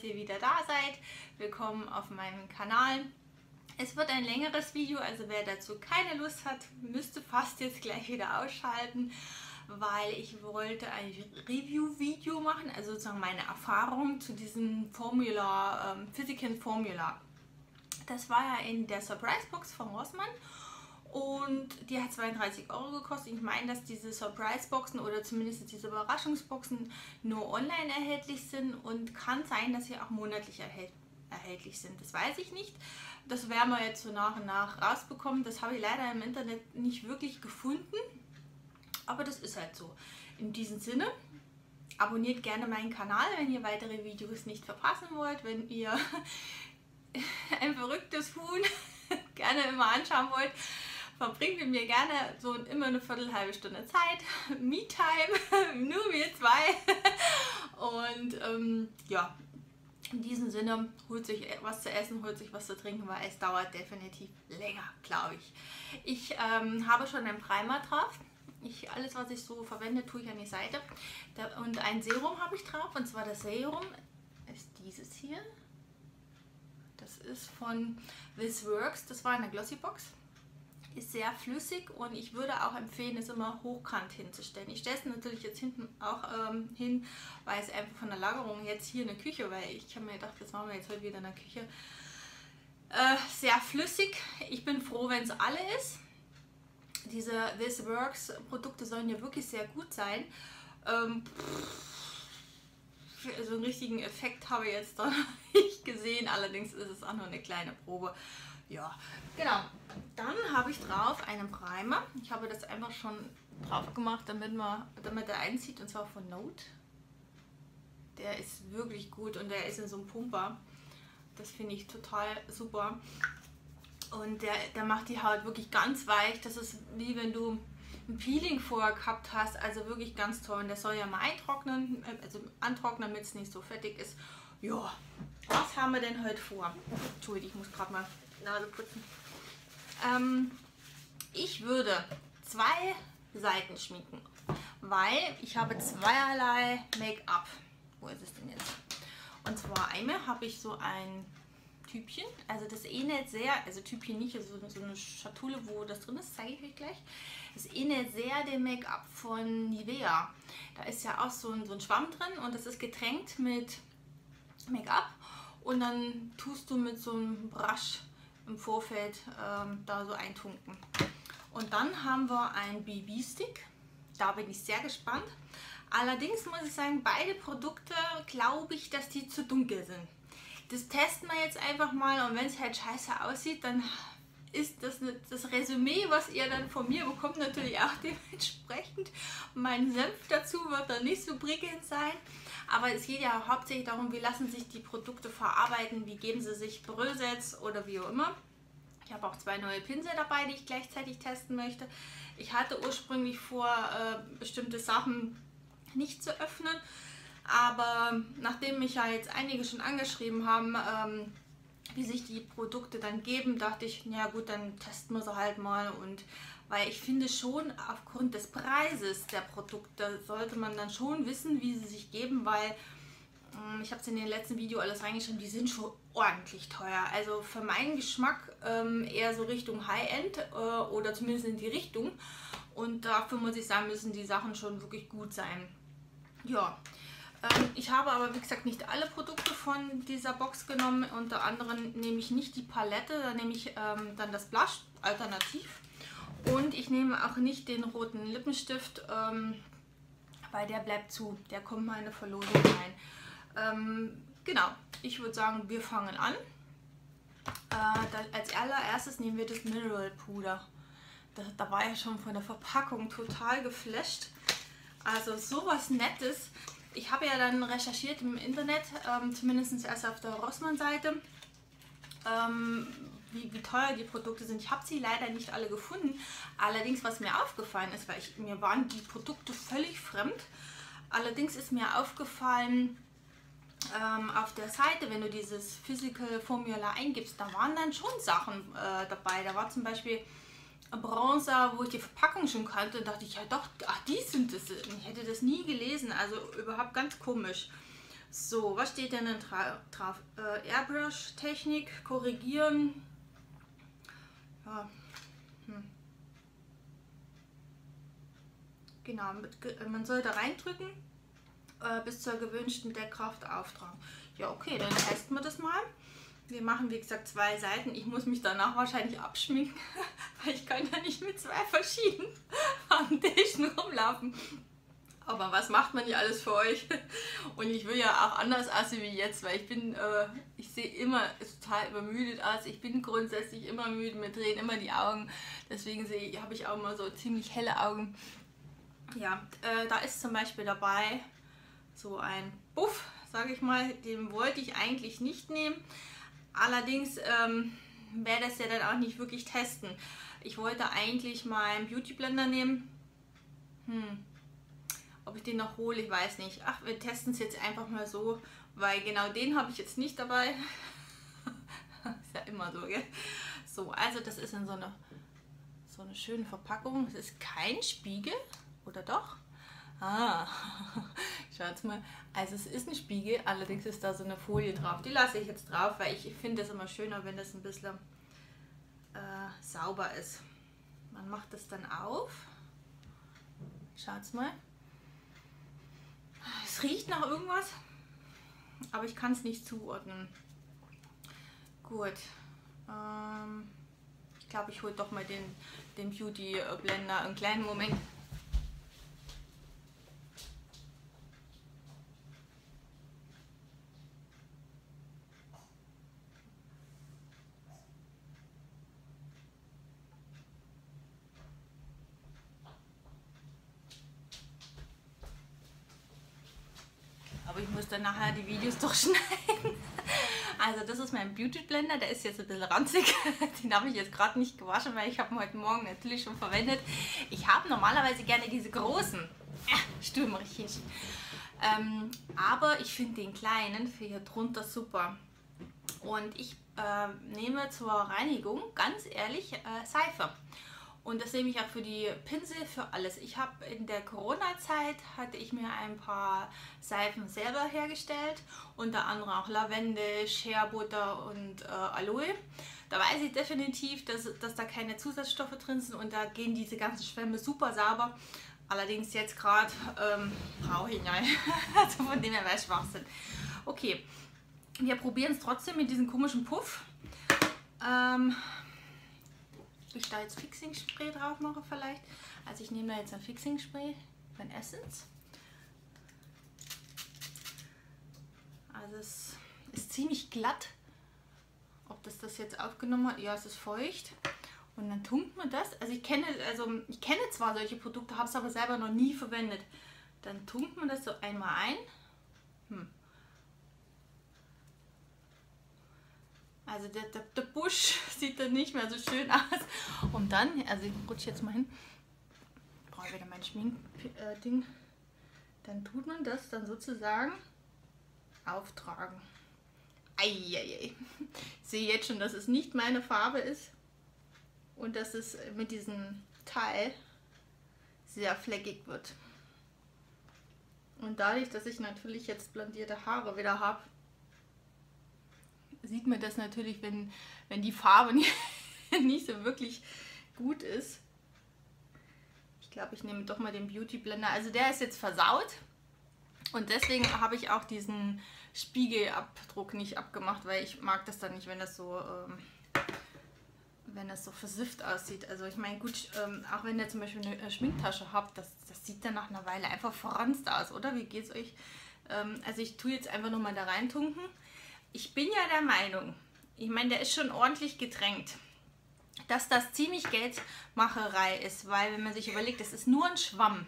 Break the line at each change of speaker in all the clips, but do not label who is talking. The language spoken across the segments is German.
dass ihr wieder da seid. Willkommen auf meinem Kanal. Es wird ein längeres Video, also wer dazu keine Lust hat, müsste fast jetzt gleich wieder ausschalten, weil ich wollte ein Review-Video machen, also sozusagen meine Erfahrung zu diesem Formula, ähm, Physical Formula. Das war ja in der Surprise Box von Rossmann und die hat 32 Euro gekostet. Ich meine, dass diese Surprise-Boxen oder zumindest diese Überraschungsboxen nur online erhältlich sind und kann sein, dass sie auch monatlich erhält erhältlich sind. Das weiß ich nicht. Das werden wir jetzt so nach und nach rausbekommen. Das habe ich leider im Internet nicht wirklich gefunden. Aber das ist halt so. In diesem Sinne, abonniert gerne meinen Kanal, wenn ihr weitere Videos nicht verpassen wollt. Wenn ihr ein verrücktes Huhn gerne immer anschauen wollt, verbringt mit mir gerne so immer eine Viertelhalbe Stunde Zeit. Me-Time, nur wir zwei. Und ähm, ja, in diesem Sinne, holt sich was zu essen, holt sich was zu trinken, weil es dauert definitiv länger, glaube ich. Ich ähm, habe schon einen Primer drauf. Ich, alles, was ich so verwende, tue ich an die Seite. Da, und ein Serum habe ich drauf. Und zwar das Serum ist dieses hier. Das ist von This Works. Das war eine Glossy Box ist sehr flüssig und ich würde auch empfehlen, es immer hochkant hinzustellen. Ich stelle es natürlich jetzt hinten auch ähm, hin, weil es einfach von der Lagerung jetzt hier in der Küche, weil ich habe mir gedacht, das machen wir jetzt heute wieder in der Küche, äh, sehr flüssig. Ich bin froh, wenn es alle ist. Diese This Works Produkte sollen ja wirklich sehr gut sein. Ähm, so einen richtigen Effekt habe ich jetzt noch nicht gesehen, allerdings ist es auch nur eine kleine Probe. Ja, genau. Dann habe ich drauf einen Primer. Ich habe das einfach schon drauf gemacht, damit, man, damit er einzieht, und zwar von Note. Der ist wirklich gut und der ist in so einem Pumper. Das finde ich total super. Und der, der macht die Haut wirklich ganz weich. Das ist wie wenn du ein Peeling vorher gehabt hast. Also wirklich ganz toll. Und der soll ja mal eintrocknen, also antrocknen, damit es nicht so fettig ist. Ja, was haben wir denn heute vor? Entschuldigung, ich muss gerade mal Nase putzen. Ähm, ich würde zwei Seiten schminken, weil ich habe zweierlei Make-up. Wo ist es denn jetzt? Und zwar einmal habe ich so ein Typchen, also das ähnelt sehr, also Typchen nicht, also so eine Schatulle, wo das drin ist, zeige ich euch gleich. Das ähnelt sehr dem Make-up von Nivea. Da ist ja auch so ein, so ein Schwamm drin und das ist getränkt mit Make-up und dann tust du mit so einem Brush im Vorfeld ähm, da so eintunken. Und dann haben wir einen BB-Stick. Da bin ich sehr gespannt. Allerdings muss ich sagen, beide Produkte glaube ich, dass die zu dunkel sind. Das testen wir jetzt einfach mal und wenn es halt scheiße aussieht, dann ist das das Resümee, was ihr dann von mir bekommt, natürlich auch dementsprechend. Mein Senf dazu wird dann nicht so prickelnd sein. Aber es geht ja hauptsächlich darum, wie lassen sich die Produkte verarbeiten, wie geben sie sich Brösels oder wie auch immer. Ich habe auch zwei neue Pinsel dabei, die ich gleichzeitig testen möchte. Ich hatte ursprünglich vor, äh, bestimmte Sachen nicht zu öffnen. Aber nachdem mich ja jetzt einige schon angeschrieben haben, ähm, wie sich die Produkte dann geben, dachte ich, ja gut, dann testen wir sie halt mal. Und weil ich finde schon, aufgrund des Preises der Produkte sollte man dann schon wissen, wie sie sich geben, weil ähm, ich habe es in den letzten Video alles reingeschrieben, die sind schon ordentlich teuer. Also für meinen Geschmack ähm, eher so Richtung High-End äh, oder zumindest in die Richtung. Und dafür muss ich sagen, müssen die Sachen schon wirklich gut sein. Ja, ähm, ich habe aber wie gesagt nicht alle Produkte von dieser Box genommen. Unter anderem nehme ich nicht die Palette, da nehme ich ähm, dann das Blush alternativ. Und ich nehme auch nicht den roten Lippenstift, ähm, weil der bleibt zu. Der kommt mal in eine Verlosung rein. Ähm, genau, ich würde sagen, wir fangen an. Äh, als allererstes nehmen wir das Mineral Puder. Da, da war ich schon von der Verpackung total geflasht. Also sowas Nettes. Ich habe ja dann recherchiert im Internet, ähm, zumindest erst auf der Rossmann-Seite, ähm, wie, wie, teuer die Produkte sind. Ich habe sie leider nicht alle gefunden. Allerdings, was mir aufgefallen ist, weil ich, mir waren die Produkte völlig fremd. Allerdings ist mir aufgefallen, ähm, auf der Seite, wenn du dieses Physical Formula eingibst, da waren dann schon Sachen äh, dabei. Da war zum Beispiel Bronzer, wo ich die Verpackung schon kannte, dachte ich, ja doch, ach die sind es. Ich hätte das nie gelesen, also überhaupt ganz komisch. So, was steht denn drauf? Äh, Airbrush-Technik, korrigieren. Ja. Hm. Genau, man sollte reindrücken äh, bis zur gewünschten Deckkraft auftragen. Ja, okay, dann testen wir das mal. Wir machen, wie gesagt, zwei Seiten. Ich muss mich danach wahrscheinlich abschminken, weil ich kann ja nicht mit zwei verschiedenen Foundation rumlaufen. Aber was macht man ja alles für euch? Und ich will ja auch anders aussehen wie jetzt, weil ich bin, äh, ich sehe immer total übermüdet aus. Ich bin grundsätzlich immer müde, mir drehen immer die Augen. Deswegen habe ich auch immer so ziemlich helle Augen. Ja, äh, da ist zum Beispiel dabei so ein Buff, sage ich mal. Den wollte ich eigentlich nicht nehmen. Allerdings ähm, werde das ja dann auch nicht wirklich testen. Ich wollte eigentlich meinen Beauty Blender nehmen. Hm, ob ich den noch hole, ich weiß nicht. Ach, wir testen es jetzt einfach mal so, weil genau den habe ich jetzt nicht dabei. ist ja immer so, gell? So, also das ist in so eine, so eine schöne Verpackung. Es ist kein Spiegel, oder doch? Ah, schaut mal. Also es ist ein Spiegel, allerdings ist da so eine Folie drauf. Die lasse ich jetzt drauf, weil ich finde es immer schöner, wenn das ein bisschen äh, sauber ist. Man macht das dann auf. Schaut's mal. Es riecht nach irgendwas, aber ich kann es nicht zuordnen. Gut. Ähm, ich glaube, ich hole doch mal den, den Beauty Blender einen kleinen Moment. aber ich muss dann nachher die Videos doch schneiden. Also das ist mein Beauty Blender, der ist jetzt ein bisschen ranzig. Den habe ich jetzt gerade nicht gewaschen, weil ich habe ihn heute Morgen natürlich schon verwendet. Ich habe normalerweise gerne diese großen Stürmerchen. Ähm, aber ich finde den kleinen für hier drunter super. Und ich äh, nehme zur Reinigung, ganz ehrlich, äh, Seife. Und das nehme ich auch für die Pinsel, für alles. Ich habe in der Corona-Zeit, hatte ich mir ein paar Seifen selber hergestellt. Unter anderem auch Lavendel, Shea Butter und äh, Aloe. Da weiß ich definitiv, dass, dass da keine Zusatzstoffe drin sind und da gehen diese ganzen Schwämme super sauber. Allerdings jetzt gerade ähm, brauche ich nicht. also von dem her wäre Schwachsinn. Okay, wir probieren es trotzdem mit diesem komischen Puff. Ähm, ich da jetzt Fixing Spray drauf mache vielleicht. Also ich nehme da jetzt ein Fixing Spray von Essence. Also es ist ziemlich glatt. Ob das das jetzt aufgenommen hat? Ja, es ist feucht. Und dann tunkt man das. Also ich kenne, also ich kenne zwar solche Produkte, habe es aber selber noch nie verwendet. Dann tunkt man das so einmal ein. Hm. Also der, der, der, Busch sieht dann nicht mehr so schön aus. Und dann, also ich rutsche jetzt mal hin, ich brauche wieder mein Schminkding. Dann tut man das dann sozusagen auftragen. Eieiei. Ich sehe jetzt schon, dass es nicht meine Farbe ist und dass es mit diesem Teil sehr fleckig wird. Und dadurch, dass ich natürlich jetzt blondierte Haare wieder habe, sieht man das natürlich, wenn, wenn die Farbe nicht, so wirklich gut ist. Ich glaube, ich nehme doch mal den Beauty Blender. Also der ist jetzt versaut. Und deswegen habe ich auch diesen Spiegelabdruck nicht abgemacht, weil ich mag das dann nicht, wenn das so, ähm, wenn das so versifft aussieht. Also ich meine, gut, ähm, auch wenn ihr zum Beispiel eine äh, Schminktasche habt, das, das sieht dann nach einer Weile einfach verranzt aus, oder? Wie geht es euch? Ähm, also ich tue jetzt einfach nochmal da reintunken ich bin ja der Meinung, ich meine, der ist schon ordentlich gedrängt, dass das ziemlich Geldmacherei ist, weil wenn man sich überlegt, das ist nur ein Schwamm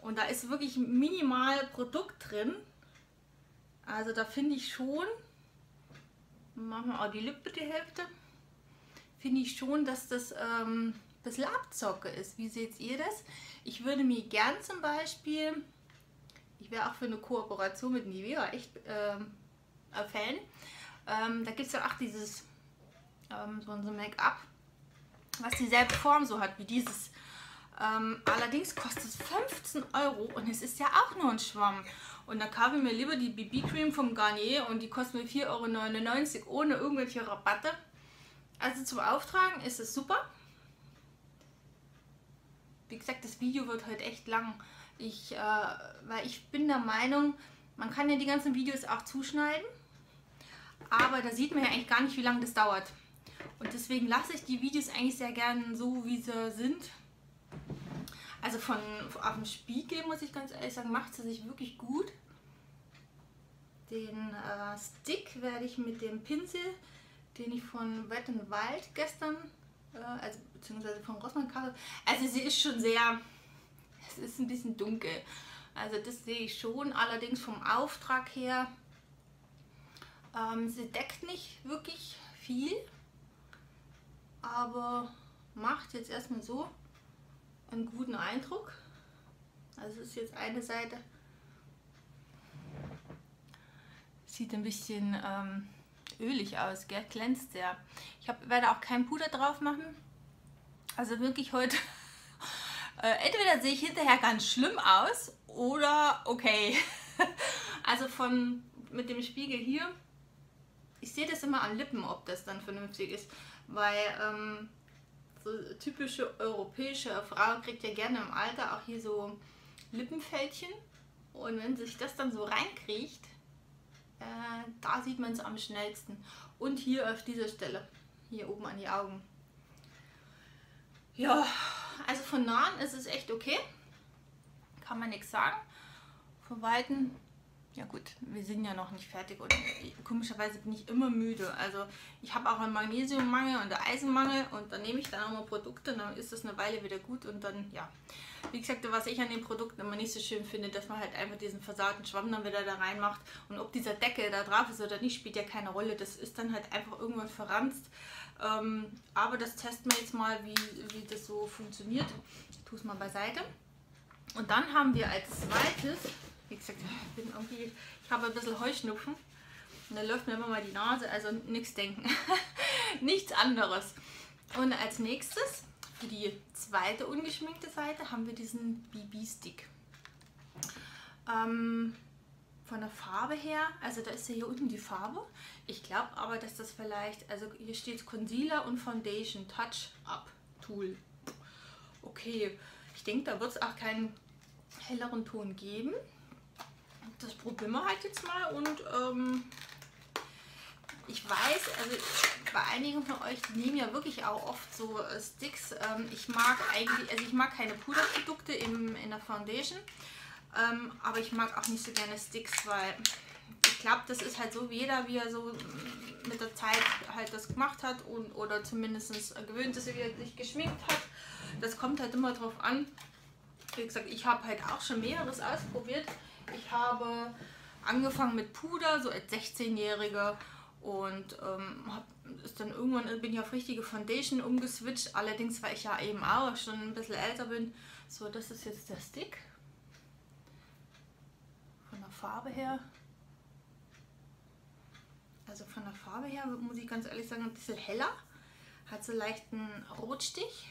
und da ist wirklich minimal Produkt drin. Also da finde ich schon, machen wir auch die Lippe die Hälfte, finde ich schon, dass das ähm, ein bisschen Abzocke ist. Wie seht ihr das? Ich würde mir gern zum Beispiel, ich wäre auch für eine Kooperation mit Nivea echt ähm, äh, Fan. Ähm, da gibt es ja auch dieses ähm, so ein Make-up, was dieselbe Form so hat wie dieses Ähm, allerdings kostet es 15 Euro und es ist ja auch nur ein Schwamm. Und dann kaufe ich mir lieber die BB-Cream vom Garnier und die kostet mir 4,99 Euro ohne irgendwelche Rabatte. Also zum Auftragen ist es super. Wie gesagt, das Video wird heute echt lang. Ich, äh, weil ich bin der Meinung, man kann ja die ganzen Videos auch zuschneiden. Aber da sieht man ja eigentlich gar nicht, wie lange das dauert. Und deswegen lasse ich die Videos eigentlich sehr gern so, wie sie sind. Also von auf dem Spiegel, muss ich ganz ehrlich sagen, macht sie sich wirklich gut. Den äh, Stick werde ich mit dem Pinsel, den ich von Wet n Wild gestern, äh, also beziehungsweise von Rossmann kaufe. Also sie ist schon sehr, es ist ein bisschen dunkel. Also das sehe ich schon, allerdings vom Auftrag her, ähm, sie deckt nicht wirklich viel, aber macht jetzt erstmal so einen guten Eindruck. Also ist jetzt eine Seite Sieht ein bisschen ähm, ölig aus, gell? glänzt sehr. Ich hab, werde auch kein Puder drauf machen. Also wirklich heute, äh, entweder sehe ich hinterher ganz schlimm aus oder okay. also von mit dem Spiegel hier, ich sehe das immer an Lippen, ob das dann vernünftig ist, weil ähm, so typische europäische Frau kriegt ja gerne im Alter auch hier so Lippenfältchen und wenn sich das dann so reinkriecht, äh, da sieht man es am schnellsten. Und hier auf dieser Stelle, hier oben an die Augen. Ja, also von nahen ist es echt okay. Kann man nichts sagen. Von Weitem, ja gut, wir sind ja noch nicht fertig und komischerweise bin ich immer müde. Also ich habe auch einen Magnesiummangel und einen Eisenmangel und dann nehme ich dann auch mal Produkte und dann ist das eine Weile wieder gut und dann, ja, wie gesagt, was ich an den Produkten immer nicht so schön finde, dass man halt einfach diesen versauten Schwamm dann wieder da reinmacht. Und ob dieser Deckel da drauf ist oder nicht, spielt ja keine Rolle. Das ist dann halt einfach irgendwann verranzt. Ähm, aber das testen wir jetzt mal, wie, wie das so funktioniert. Ich tue es mal beiseite. Und dann haben wir als zweites, wie gesagt, ich, bin irgendwie, ich habe ein bisschen Heuschnupfen. Und dann läuft mir immer mal die Nase, also nichts denken. Nichts anderes. Und als nächstes für die zweite ungeschminkte Seite haben wir diesen BB-Stick. Ähm, von der Farbe her, also da ist ja hier unten die Farbe. Ich glaube aber, dass das vielleicht, also hier steht Concealer und Foundation Touch-Up Tool. Okay, ich denke, da wird es auch keinen helleren Ton geben. Das probieren wir halt jetzt mal und ähm, ich weiß, also bei einigen von euch, die nehmen ja wirklich auch oft so äh, Sticks. Ähm, ich mag eigentlich, also ich mag keine Puderprodukte im, in der Foundation, ähm, aber ich mag auch nicht so gerne Sticks, weil ich glaube, das ist halt so, wie jeder, wie er so mit der Zeit halt das gemacht hat und oder zumindest gewöhnt ist, wie er sich geschminkt hat. Das kommt halt immer drauf an. Wie gesagt, ich habe halt auch schon mehreres ausprobiert. Ich habe angefangen mit Puder, so als 16-Jährige und ähm, hab, ist dann irgendwann bin ich auf richtige Foundation umgeswitcht. Allerdings, weil ich ja eben auch schon ein bisschen älter bin. So, das ist jetzt der Stick. Von der Farbe her. Also von der Farbe her muss ich ganz ehrlich sagen, ein bisschen heller. Hat so leichten Rotstich.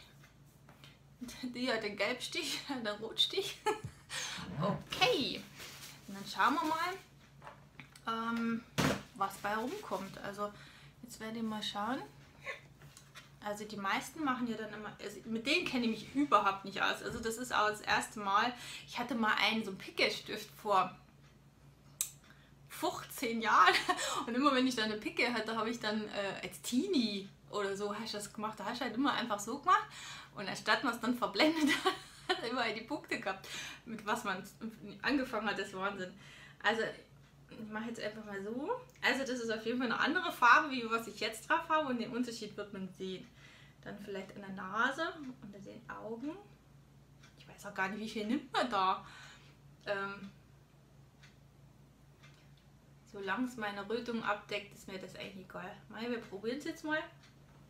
Die hat den Gelbstich, den Rotstich. okay. Und dann schauen wir mal. Ähm, was bei rumkommt. Also jetzt werde ich mal schauen. Also die meisten machen ja dann immer, also mit denen kenne ich mich überhaupt nicht aus. Also das ist auch das erste Mal. Ich hatte mal einen so einen Pickelstift vor 15 Jahren und immer wenn ich dann eine Picke hatte, habe ich dann äh, als Teenie oder so hast du das gemacht. Da hast du halt immer einfach so gemacht und anstatt man es dann verblendet hat, hat er immer die Punkte gehabt, mit was man angefangen hat. Das ist Wahnsinn. Also ich mache jetzt einfach mal so. Also das ist auf jeden Fall eine andere Farbe, wie was ich jetzt drauf habe und den Unterschied wird man sehen. Dann vielleicht in der Nase, unter den Augen. Ich weiß auch gar nicht, wie viel nimmt man da. Ähm, solange es meine Rötung abdeckt, ist mir das eigentlich egal. Mal, wir probieren es jetzt mal.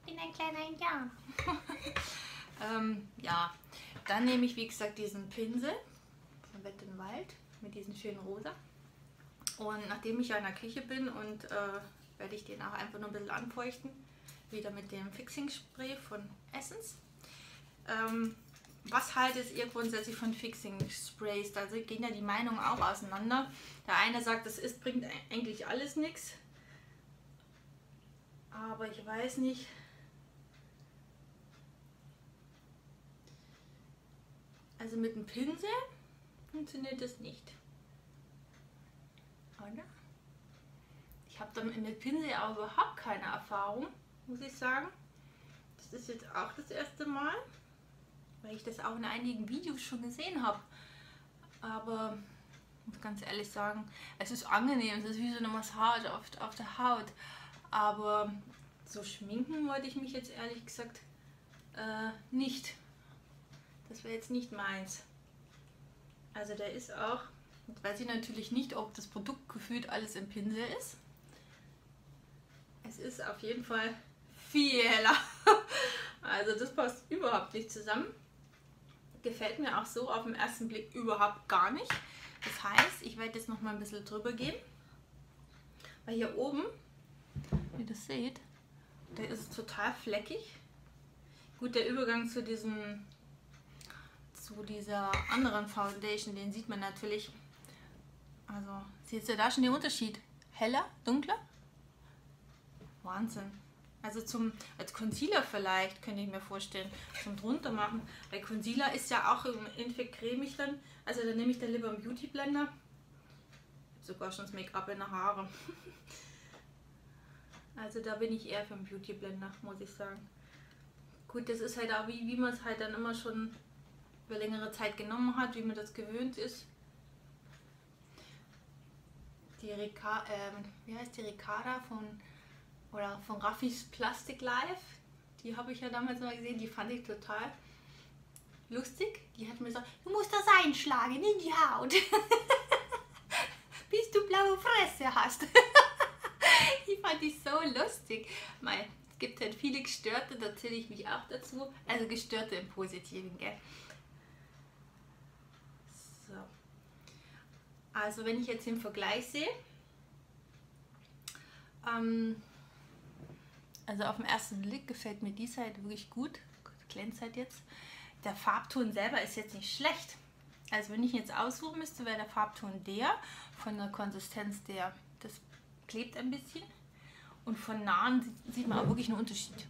In ein kleiner Jahr. ähm, ja, dann nehme ich wie gesagt diesen Pinsel von Wett und Wald mit diesem schönen Rosa. Und nachdem ich ja in der Küche bin und äh, werde ich den auch einfach nur ein bisschen anfeuchten. Wieder mit dem Fixing Spray von Essence. Ähm, was haltet ihr grundsätzlich von Fixing Sprays? Da gehen ja die Meinungen auch auseinander. Der eine sagt, das ist, bringt eigentlich alles nichts. Aber ich weiß nicht. Also mit dem Pinsel funktioniert das nicht. Oder? Ich habe damit mit Pinsel auch überhaupt keine Erfahrung, muss ich sagen. Das ist jetzt auch das erste Mal weil ich das auch in einigen Videos schon gesehen habe. Aber ich muss ganz ehrlich sagen, es ist angenehm, es ist wie so eine Massage auf, auf der Haut. Aber so schminken wollte ich mich jetzt ehrlich gesagt äh, nicht. Das wäre jetzt nicht meins. Also der ist auch, jetzt weiß ich natürlich nicht, ob das Produkt gefühlt alles im Pinsel ist. Es ist auf jeden Fall viel heller. Also das passt überhaupt nicht zusammen gefällt mir auch so auf den ersten Blick überhaupt gar nicht. Das heißt, ich werde jetzt noch mal ein bisschen drüber gehen. Weil hier oben, wie ihr das seht, da ist total fleckig. Gut, der Übergang zu diesem zu dieser anderen Foundation, den sieht man natürlich. Also, seht ihr da schon den Unterschied? Heller, dunkler? Wahnsinn. Also zum, als Concealer vielleicht, könnte ich mir vorstellen, zum drunter machen. Weil Concealer ist ja auch im Endeffekt cremig dann. Also dann nehme ich dann lieber einen Beauty Blender. Sogar schon das Make-up in der Haare. also da bin ich eher für einen Beauty Blender, muss ich sagen. Gut, das ist halt auch wie, wie man es halt dann immer schon über längere Zeit genommen hat, wie man das gewöhnt ist. Die Rica, ähm, wie heißt die Ricarda von oder von Raffis Plastic Life. Die habe ich ja damals mal gesehen, die fand ich total lustig. Die hat mir gesagt, du musst das einschlagen in die Haut. Bis du blaue Fresse hast. die fand ich so lustig. Mal, es gibt halt viele Gestörte, da zähle ich mich auch dazu. Also Gestörte im Positiven, gell? So. Also wenn ich jetzt den Vergleich sehe, ähm, also auf den ersten Blick gefällt mir die Seite wirklich gut. Glänzt halt jetzt. Der Farbton selber ist jetzt nicht schlecht. Also wenn ich jetzt aussuchen müsste, wäre der Farbton der. Von der Konsistenz der. Das klebt ein bisschen. Und von nahen sieht, sieht man auch wirklich einen Unterschied.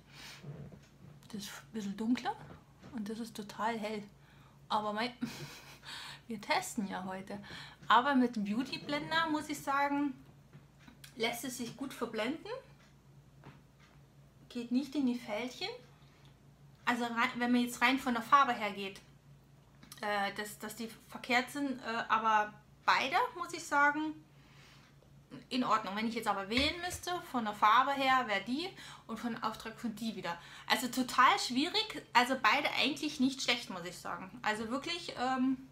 Das ist ein bisschen dunkler und das ist total hell. Aber mein, wir testen ja heute. Aber mit dem Beauty Blender muss ich sagen, lässt es sich gut verblenden geht nicht in die Fältchen. Also rein, wenn man jetzt rein von der Farbe her geht, äh, dass, dass die verkehrt sind, äh, aber beide, muss ich sagen, in Ordnung. Wenn ich jetzt aber wählen müsste, von der Farbe her wäre die und von Auftrag von die wieder. Also total schwierig, also beide eigentlich nicht schlecht, muss ich sagen. Also wirklich, ähm,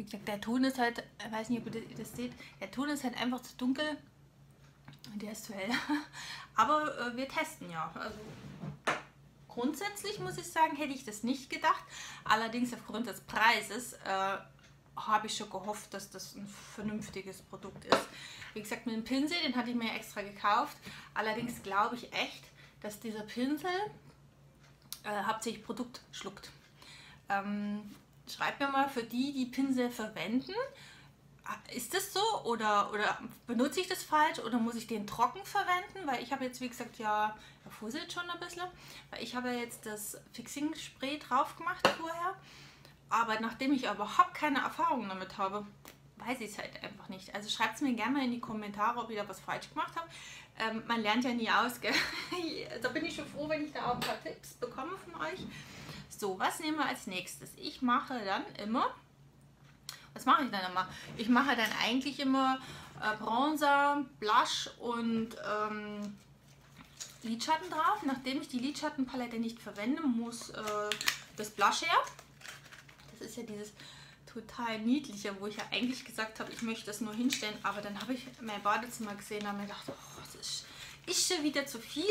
wie gesagt, der Ton ist halt, ich weiß nicht, ob ihr das seht, der Ton ist halt einfach zu dunkel der ist zu hell. Aber äh, wir testen ja. Also grundsätzlich muss ich sagen, hätte ich das nicht gedacht. Allerdings aufgrund des Preises äh, habe ich schon gehofft, dass das ein vernünftiges Produkt ist. Wie gesagt, mit dem Pinsel, den hatte ich mir extra gekauft. Allerdings glaube ich echt, dass dieser Pinsel äh, hauptsächlich Produkt schluckt. Ähm, schreibt mir mal für die, die Pinsel verwenden, ist das so oder, oder benutze ich das falsch oder muss ich den trocken verwenden? Weil ich habe jetzt, wie gesagt, ja, er fusselt schon ein bisschen, weil ich habe jetzt das Fixing Spray drauf gemacht vorher. Aber nachdem ich überhaupt keine Erfahrung damit habe, weiß ich es halt einfach nicht. Also schreibt es mir gerne mal in die Kommentare, ob ich da was falsch gemacht habe. Ähm, man lernt ja nie aus, gell? da bin ich schon froh, wenn ich da auch ein paar Tipps bekomme von euch. So, was nehmen wir als nächstes? Ich mache dann immer was mache ich dann immer? Ich mache dann eigentlich immer äh, Bronzer, Blush und ähm, Lidschatten drauf. Nachdem ich die Lidschattenpalette nicht verwende, muss äh, das Blush her. Das ist ja dieses total niedliche, wo ich ja eigentlich gesagt habe, ich möchte das nur hinstellen. Aber dann habe ich mein Badezimmer gesehen und habe mir gedacht, oh, das ist, ist schon wieder zu viel.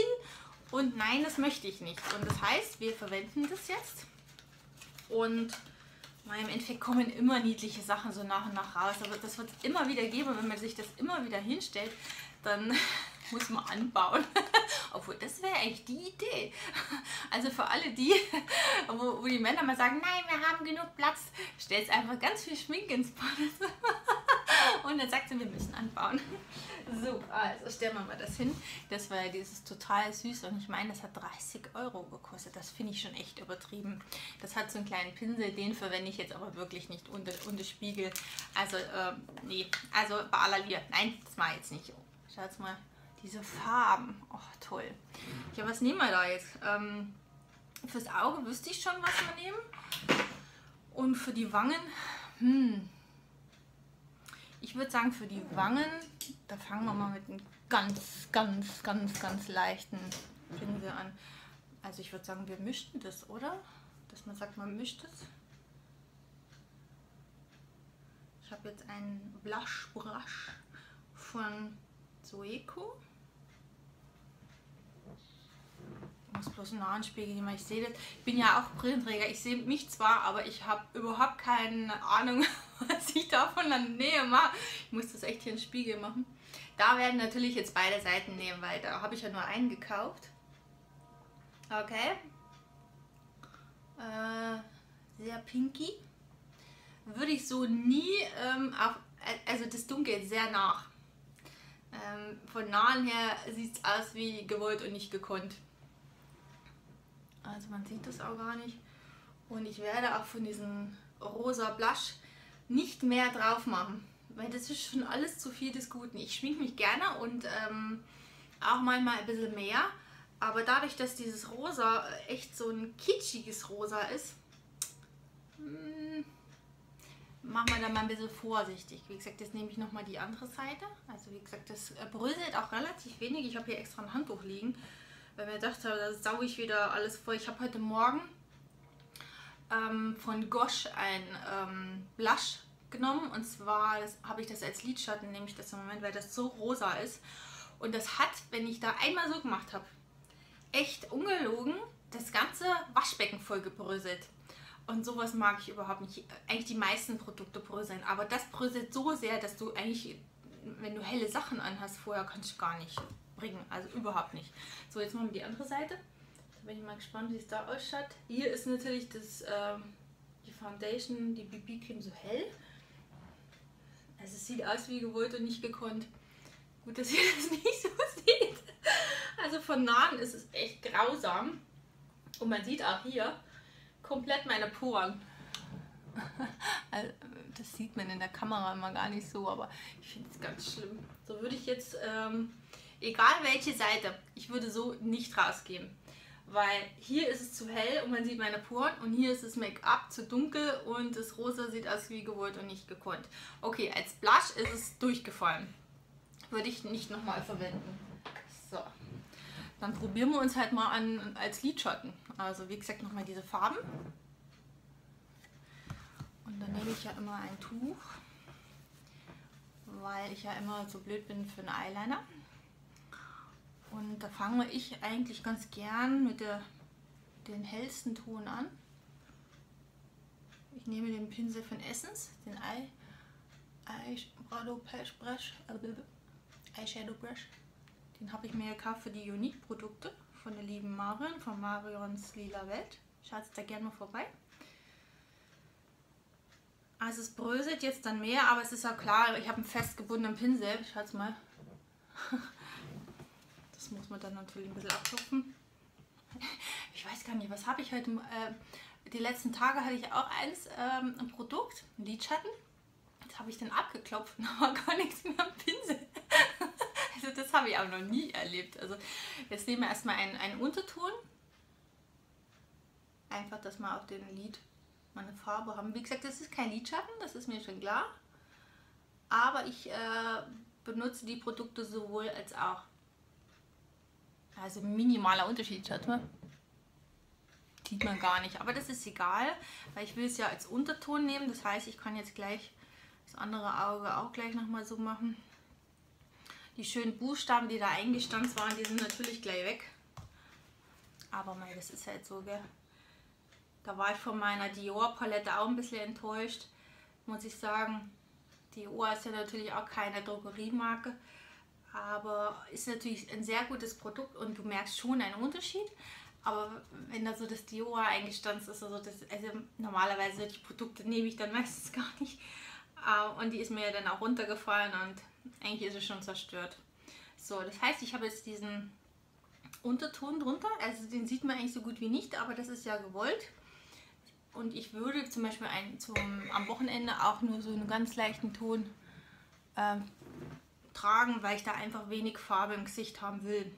Und nein, das möchte ich nicht. Und das heißt, wir verwenden das jetzt. Und im Endeffekt kommen immer niedliche Sachen so nach und nach raus, aber das wird es immer wieder geben. wenn man sich das immer wieder hinstellt, dann muss man anbauen. Obwohl, das wäre eigentlich die Idee. Also für alle die, wo, wo, die Männer mal sagen, nein, wir haben genug Platz, stellst einfach ganz viel Schminke ins Badezimmer. Und dann sagt sie, wir müssen anbauen. So, also stellen wir mal das hin. Das war ja dieses total süß und ich meine, das hat 30 Euro gekostet. Das finde ich schon echt übertrieben. Das hat so einen kleinen Pinsel, den verwende ich jetzt aber wirklich nicht unter, unter Spiegel. Also, ähm, nee, also bei aller Liebe. Nein, das ich jetzt nicht. Schaut mal, diese Farben. Oh, toll. Ja, was nehmen wir da jetzt? Ähm, fürs Auge wüsste ich schon, was wir nehmen. Und für die Wangen, hm, ich würde sagen, für die Wangen, da fangen wir mal mit einem ganz, ganz, ganz, ganz leichten Pinsel an. Also ich würde sagen, wir mischten das, oder? Dass man sagt, man mischt es. Ich habe jetzt einen Blush Brush von Zoeco. Ich muss bloß einen Nahenspiegel nehmen, ich sehe das. Ich bin ja auch Brillenträger, ich sehe mich zwar, aber ich habe überhaupt keine Ahnung, was ich da von der Nähe mache. Ich muss das echt hier in den Spiegel machen. Da werden natürlich jetzt beide Seiten nehmen, weil da habe ich ja nur einen gekauft. Okay. Äh, sehr pinky. Würde ich so nie ähm, auf, also das dunkelt sehr nach. Ähm, von nahen her sieht es aus wie gewollt und nicht gekonnt. Also man sieht das auch gar nicht. Und ich werde auch von diesem rosa Blush nicht mehr drauf machen, weil das ist schon alles zu viel des Guten. Ich schminke mich gerne und ähm, auch manchmal ein bisschen mehr, aber dadurch, dass dieses Rosa echt so ein kitschiges Rosa ist, hm, machen wir da mal ein bisschen vorsichtig. Wie gesagt, jetzt nehme ich nochmal die andere Seite. Also wie gesagt, das bröselt auch relativ wenig. Ich habe hier extra ein Handtuch liegen, weil mir gedacht da sauge ich wieder alles voll. Ich habe heute Morgen ähm, von Gosh ein ähm, Blush genommen und zwar habe ich das als Lidschatten, nehme ich das im Moment, weil das so rosa ist. Und das hat, wenn ich da einmal so gemacht habe, echt ungelogen das ganze Waschbecken voll gebröselt. Und sowas mag ich überhaupt nicht. Eigentlich die meisten Produkte bröseln, aber das bröselt so sehr, dass du eigentlich, wenn du helle Sachen anhast, vorher kannst du gar nicht bringen. Also überhaupt nicht. So, jetzt machen wir die andere Seite. Da bin ich mal gespannt, wie es da ausschaut. Hier ist natürlich das, äh, die Foundation, die BB-Creme so hell. Also es sieht aus wie gewollt und nicht gekonnt. Gut, dass ihr das nicht so seht. Also von nahen ist es echt grausam. Und man sieht auch hier komplett meine Poren. Also, das sieht man in der Kamera immer gar nicht so, aber ich finde es ganz schlimm. So würde ich jetzt, ähm, egal welche Seite, ich würde so nicht rausgeben weil hier ist es zu hell und man sieht meine Poren und hier ist das Make-up zu dunkel und das Rosa sieht aus wie gewollt und nicht gekonnt. Okay, als Blush ist es durchgefallen. Würde ich nicht nochmal verwenden. So, dann probieren wir uns halt mal an als Lidschatten. Also wie gesagt nochmal diese Farben. Und dann nehme ich ja immer ein Tuch, weil ich ja immer so blöd bin für einen Eyeliner. Und da fange ich eigentlich ganz gern mit der, den hellsten Ton an. Ich nehme den Pinsel von Essence, den Eye, Eyeshadow Brush, äh, Eyeshadow Brush. Den habe ich mir gekauft für die Unique Produkte von der lieben Marion, von Marions Lila Welt. Schaut da gerne mal vorbei. Also es bröselt jetzt dann mehr, aber es ist ja klar, ich habe einen festgebundenen Pinsel. Schaut mal. Muss man dann natürlich ein bisschen abklopfen. Ich weiß gar nicht, was habe ich heute... Äh, die letzten Tage hatte ich auch eins, ähm, ein Produkt, ein Lidschatten. Das habe ich dann abgeklopft und war gar nichts mehr am Pinsel. also das habe ich auch noch nie erlebt. Also jetzt nehmen wir erstmal einen, einen Unterton. Einfach, dass wir auf dem Lid mal eine Farbe haben. Wie gesagt, das ist kein Lidschatten, das ist mir schon klar. Aber ich äh, benutze die Produkte sowohl als auch. Also minimaler Unterschied, schaut mal. Sieht man gar nicht, aber das ist egal, weil ich will es ja als Unterton nehmen. Das heißt, ich kann jetzt gleich das andere Auge auch gleich nochmal so machen. Die schönen Buchstaben, die da eingestanzt waren, die sind natürlich gleich weg. Aber mal, das ist halt so, gell. Da war ich von meiner Dior-Palette auch ein bisschen enttäuscht, muss ich sagen. Dior ist ja natürlich auch keine Drogeriemarke. Aber ist natürlich ein sehr gutes Produkt und du merkst schon einen Unterschied. Aber wenn da so das Diora eingestanzt ist, also, das, also normalerweise solche Produkte nehme ich dann meistens gar nicht. Äh, und die ist mir dann auch runtergefallen und eigentlich ist es schon zerstört. So, das heißt, ich habe jetzt diesen Unterton drunter. Also den sieht man eigentlich so gut wie nicht, aber das ist ja gewollt. Und ich würde zum Beispiel einen zum, am Wochenende auch nur so einen ganz leichten Ton äh, tragen, weil ich da einfach wenig Farbe im Gesicht haben will.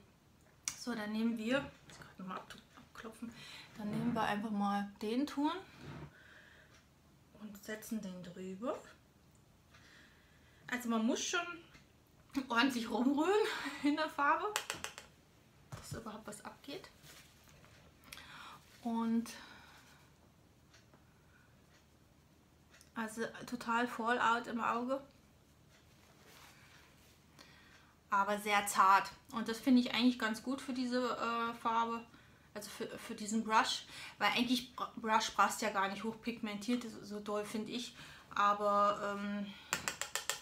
So, dann nehmen wir, ich gerade nochmal abklopfen, dann nehmen wir einfach mal den Ton und setzen den drüber. Also man muss schon ordentlich rumrühren in der Farbe, dass überhaupt was abgeht. Und also total Fallout im Auge. Aber sehr zart. Und das finde ich eigentlich ganz gut für diese äh, Farbe. Also für, für diesen Brush. Weil eigentlich Brush passt ja gar nicht hochpigmentiert, so doll finde ich. Aber ähm,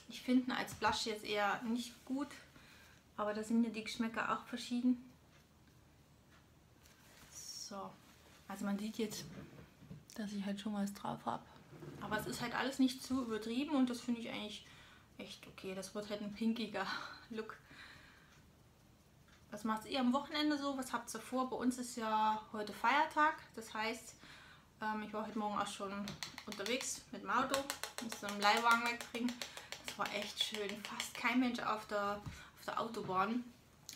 ich finde ihn als Blush jetzt eher nicht gut. Aber da sind ja die Geschmäcker auch verschieden. So. Also man sieht jetzt, dass ich halt schon was drauf habe. Aber es ist halt alles nicht zu übertrieben und das finde ich eigentlich echt okay. Das wird halt ein pinkiger Look. Was macht ihr am Wochenende so? Was habt ihr vor? Bei uns ist ja heute Feiertag. Das heißt, ähm, ich war heute Morgen auch schon unterwegs mit dem Auto. Musste einen Leihwagen wegbringen war echt schön. Fast kein Mensch auf der, auf der Autobahn.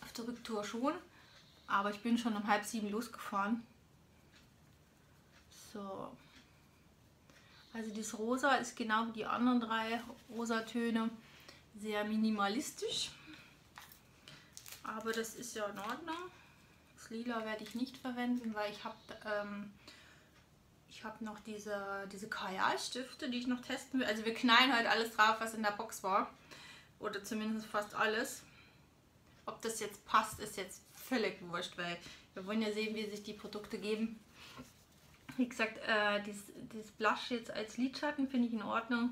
Auf der Rücktour schon. Aber ich bin schon um halb sieben losgefahren. So. Also das Rosa ist genau wie die anderen drei Rosatöne sehr minimalistisch. Aber das ist ja in Ordnung. Das Lila werde ich nicht verwenden, weil ich habe ähm, ich noch diese, diese Kajalstifte, die ich noch testen will. Also wir knallen heute alles drauf, was in der Box war. Oder zumindest fast alles. Ob das jetzt passt, ist jetzt völlig wurscht, weil wir wollen ja sehen, wie sich die Produkte geben. Wie gesagt, äh, dieses, dieses Blush jetzt als Lidschatten finde ich in Ordnung.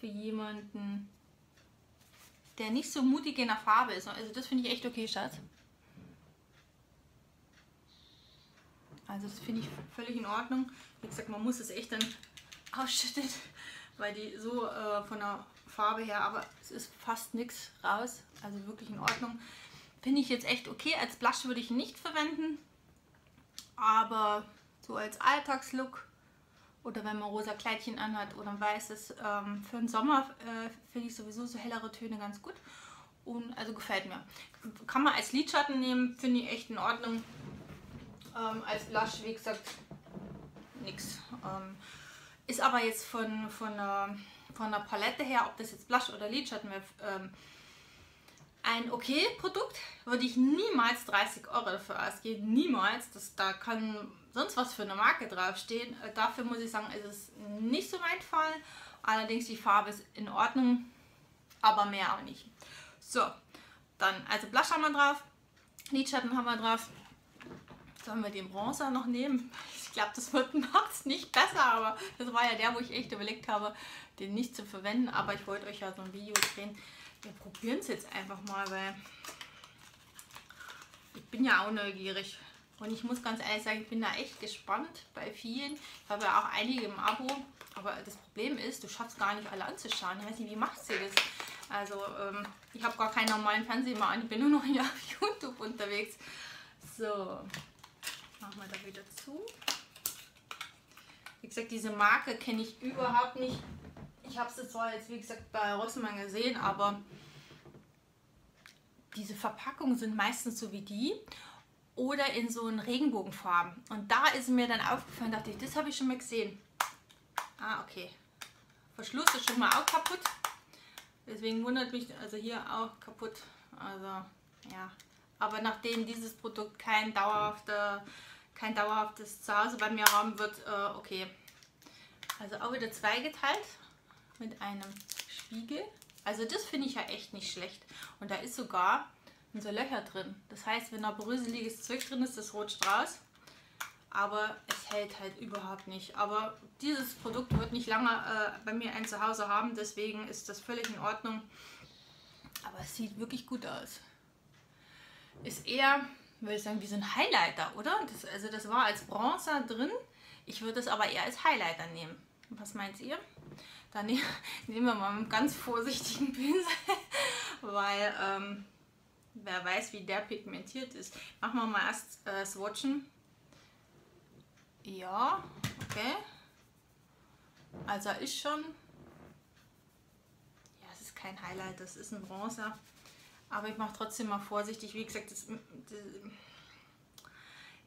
Für jemanden, der nicht so mutig in der Farbe ist. Also das finde ich echt okay, Schatz. Also das finde ich völlig in Ordnung. Wie gesagt, man muss es echt dann ausschütten, weil die so äh, von der Farbe her, aber es ist fast nichts raus. Also wirklich in Ordnung. Finde ich jetzt echt okay. Als Blush würde ich ihn nicht verwenden, aber so als Alltagslook oder wenn man rosa Kleidchen anhat oder ein weißes, ähm, für den Sommer äh, finde ich sowieso so hellere Töne ganz gut. Und also gefällt mir. Kann man als Lidschatten nehmen, finde ich echt in Ordnung. Ähm, als Blush, wie gesagt, nichts. Ähm, ist aber jetzt von, von, der, von der Palette her, ob das jetzt Blush oder Lidschatten wäre, ähm, ein okay Produkt. Würde ich niemals 30 Euro dafür ausgeben. Niemals. Das, da kann sonst was für eine Marke draufstehen. Äh, dafür muss ich sagen, ist es nicht so mein Fall. Allerdings die Farbe ist in Ordnung, aber mehr auch nicht. So, dann also Blush haben wir drauf, Lidschatten haben wir drauf. Sollen wir den Bronzer noch nehmen? Ich glaube, das wird nachts nicht besser, aber das war ja der, wo ich echt überlegt habe, den nicht zu verwenden. Aber ich wollte euch ja so ein Video drehen. Wir probieren es jetzt einfach mal, weil ich bin ja auch neugierig. Und ich muss ganz ehrlich sagen, ich bin da echt gespannt bei vielen. Ich habe ja auch einige im Abo. Aber das Problem ist, du schaffst gar nicht alle anzuschauen. Ich weiß nicht, wie machst du das? Also, ähm, ich habe gar keinen normalen Fernseher mehr an. Ich bin nur noch hier auf YouTube unterwegs. So, machen wir da wieder zu. Wie gesagt, diese Marke kenne ich überhaupt nicht. Ich habe sie zwar jetzt, wie gesagt, bei Rossmann gesehen, aber diese Verpackungen sind meistens so wie die oder in so einen Regenbogenfarben. Und da ist mir dann aufgefallen, dachte ich, das habe ich schon mal gesehen. Ah, okay. Verschluss ist schon mal auch kaputt. Deswegen wundert mich, also hier auch kaputt. Also, ja. Aber nachdem dieses Produkt kein dauerhafter kein dauerhaftes Zuhause bei mir haben wird, äh, okay. Also auch wieder zweigeteilt mit einem Spiegel. Also das finde ich ja echt nicht schlecht. Und da ist sogar so Löcher drin. Das heißt, wenn da bröseliges Zeug drin ist, das rutscht raus. Aber es hält halt überhaupt nicht. Aber dieses Produkt wird nicht lange äh, bei mir ein Zuhause haben. Deswegen ist das völlig in Ordnung. Aber es sieht wirklich gut aus. Ist eher, würde ich sagen, wie so ein Highlighter, oder? Das, also das war als Bronzer drin. Ich würde es aber eher als Highlighter nehmen. Was meint ihr? Dann ne nehmen wir mal einen ganz vorsichtigen Pinsel, weil ähm, wer weiß, wie der pigmentiert ist. Machen wir mal erst äh, Swatchen. Ja, okay. Also ist schon, ja, es ist kein Highlight, das ist ein Bronzer. Aber ich mache trotzdem mal vorsichtig. Wie gesagt, das, das,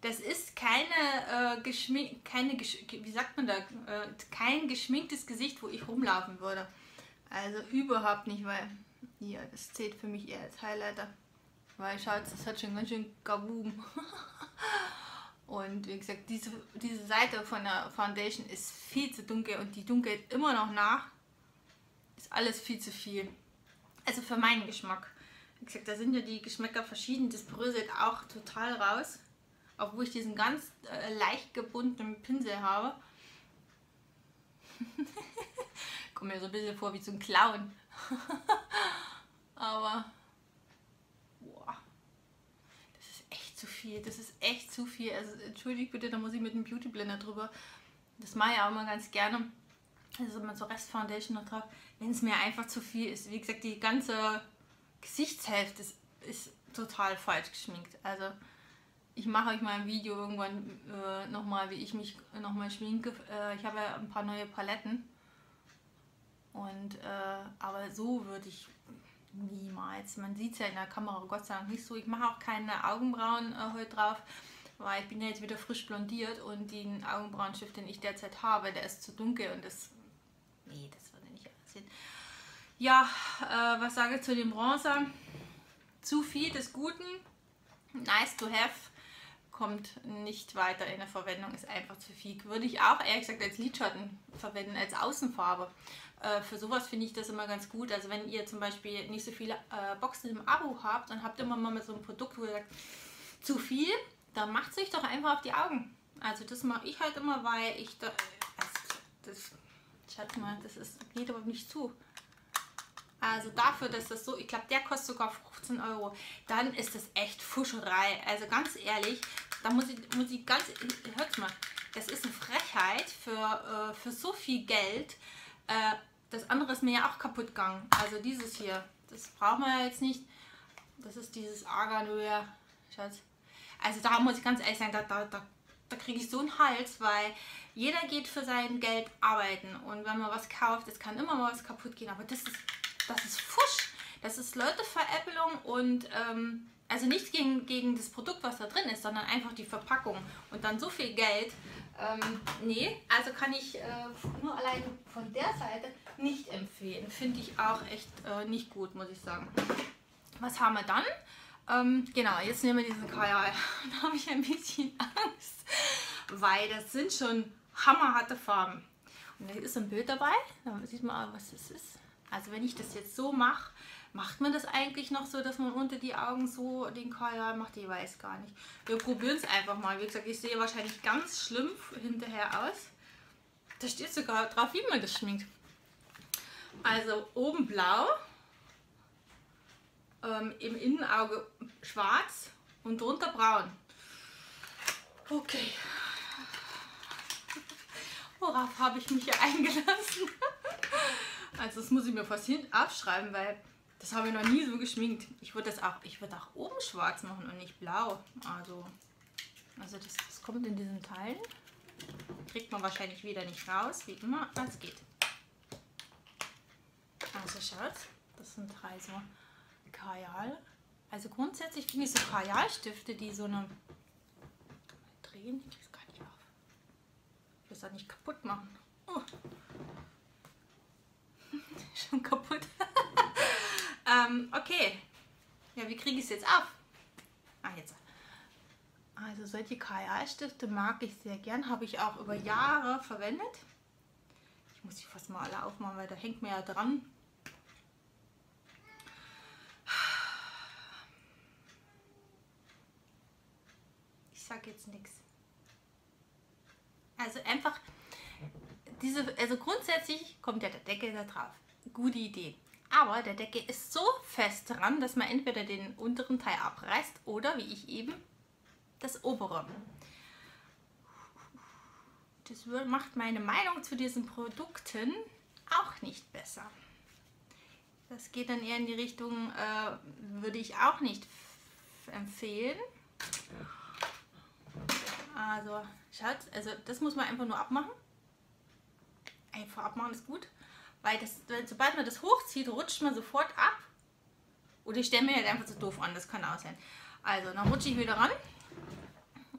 das ist keine, äh, geschmink, keine wie sagt man da, äh, kein geschminktes Gesicht, wo ich rumlaufen würde. Also überhaupt nicht, weil hier, das zählt für mich eher als Highlighter. Weil schaut, das hat schon ganz schön Gabum. Und wie gesagt, diese, diese Seite von der Foundation ist viel zu dunkel und die dunkelt immer noch nach. Ist alles viel zu viel. Also für meinen Geschmack. Wie gesagt, da sind ja die Geschmäcker verschieden. Das bröselt auch total raus. Obwohl ich diesen ganz äh, leicht gebundenen Pinsel habe. Kommt mir so ein bisschen vor wie so ein Clown. Aber boah, das ist echt zu viel. Das ist echt zu viel. Also entschuldigt bitte, da muss ich mit dem Beauty Blender drüber. Das mache ich auch immer ganz gerne. Also immer so Rest Foundation noch drauf. Wenn es mir einfach zu viel ist. Wie gesagt, die ganze Gesichtshälfte ist, ist total falsch geschminkt. Also ich mache euch mal ein Video irgendwann äh, nochmal, wie ich mich nochmal schminke. Äh, ich habe ja ein paar neue Paletten. Und, äh, aber so würde ich niemals. Man sieht es ja in der Kamera Gott sei Dank nicht so. Ich mache auch keine Augenbrauen äh, heute drauf, weil ich bin ja jetzt wieder frisch blondiert und den Augenbrauenstift, den ich derzeit habe, der ist zu dunkel und das, nee, das würde nicht aussehen. Ja, äh, was sage ich zu dem Bronzer? Zu viel des Guten, nice to have kommt nicht weiter in der Verwendung, ist einfach zu viel. Würde ich auch ehrlich gesagt als Lidschatten verwenden, als Außenfarbe. Äh, für sowas finde ich das immer ganz gut. Also wenn ihr zum Beispiel nicht so viele äh, Boxen im Abo habt, dann habt ihr immer mal so einem Produkt, wo ihr sagt, zu viel, dann macht es euch doch einfach auf die Augen. Also das mache ich halt immer, weil ich da, also das, schaut mal, das ist, geht aber nicht zu. Also dafür, dass das so, ich glaube, der kostet sogar 15 Euro. Dann ist das echt Fuscherei. Also ganz ehrlich, da muss ich, muss ich ganz, hört mal, das ist eine Frechheit für, äh, für so viel Geld. Äh, das andere ist mir ja auch kaputt gegangen. Also dieses hier, das brauchen wir jetzt nicht. Das ist dieses Arganöl. Schatz. Also da muss ich ganz ehrlich sagen, da, da, da, da kriege ich so einen Hals, weil jeder geht für sein Geld arbeiten. Und wenn man was kauft, es kann immer mal was kaputt gehen. Aber das ist das ist Fusch. Das ist Leuteveräppelung und ähm, also nichts gegen, gegen das Produkt, was da drin ist, sondern einfach die Verpackung. Und dann so viel Geld. Ähm, nee, also kann ich äh, nur allein von der Seite nicht empfehlen. Finde ich auch echt äh, nicht gut, muss ich sagen. Was haben wir dann? Ähm, genau, jetzt nehmen wir diesen Kajal. Da habe ich ein bisschen Angst, weil das sind schon hammerharte Farben. Und da ist ein Bild dabei, da sieht man, was das ist. Also wenn ich das jetzt so mache, macht man das eigentlich noch so, dass man unter die Augen so den Kajal macht? Ich weiß gar nicht. Wir probieren es einfach mal. Wie gesagt, ich sehe wahrscheinlich ganz schlimm hinterher aus. Da steht sogar drauf, wie man das schminkt. Also oben blau, ähm, im Innenauge schwarz und drunter braun. Okay. Worauf habe ich mich hier eingelassen? Also das muss ich mir fast abschreiben, weil das habe ich noch nie so geschminkt. Ich würde das auch, ich würde auch oben schwarz machen und nicht blau. Also, also das, das kommt in diesen Teilen. Kriegt man wahrscheinlich wieder nicht raus, wie immer. Es geht. Also schaut, das sind drei so Kajal. Also grundsätzlich finde ich so Kajalstifte, die so eine drehen, ich krieg's gar nicht auf. Ich will es auch nicht kaputt machen. Oh. Schon kaputt. Ähm, okay. Ja, wie kriege ich es jetzt auf? Ah, jetzt. Also solche KI-Stifte mag ich sehr gern. Habe ich auch über Jahre verwendet. Ich muss die fast mal alle aufmachen, weil da hängt mir ja dran. Ich sage jetzt nichts. Also einfach diese, also grundsätzlich kommt ja der Deckel da drauf. Gute Idee. Aber der Deckel ist so fest dran, dass man entweder den unteren Teil abreißt oder, wie ich eben, das obere. Das macht meine Meinung zu diesen Produkten auch nicht besser. Das geht dann eher in die Richtung, äh, würde ich auch nicht empfehlen. Also, schaut, also das muss man einfach nur abmachen. Einfach abmachen ist gut. Weil das, sobald man das hochzieht, rutscht man sofort ab. Oder ich stelle mir halt einfach so doof an, das kann auch sein. Also, dann rutsche ich wieder ran.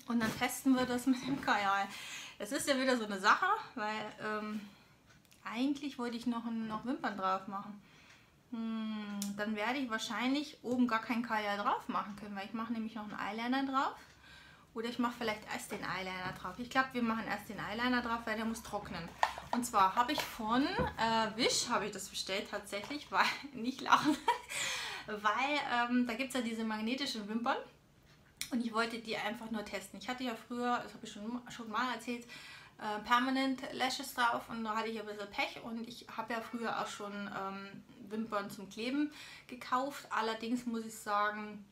Und dann testen wir das mit dem Kajal. Das ist ja wieder so eine Sache, weil ähm, eigentlich wollte ich noch, noch Wimpern drauf machen. Hm, dann werde ich wahrscheinlich oben gar kein Kajal drauf machen können, weil ich mache nämlich noch einen Eyeliner drauf. Oder ich mache vielleicht erst den Eyeliner drauf. Ich glaube, wir machen erst den Eyeliner drauf, weil der muss trocknen. Und zwar habe ich von äh, Wish, habe ich das bestellt tatsächlich, weil, nicht lachen, weil ähm, da gibt es ja diese magnetischen Wimpern. Und ich wollte die einfach nur testen. Ich hatte ja früher, das habe ich schon, schon mal erzählt, äh, Permanent Lashes drauf und da hatte ich ein bisschen Pech und ich habe ja früher auch schon ähm, Wimpern zum Kleben gekauft. Allerdings muss ich sagen,